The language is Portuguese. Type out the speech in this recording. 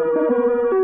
Música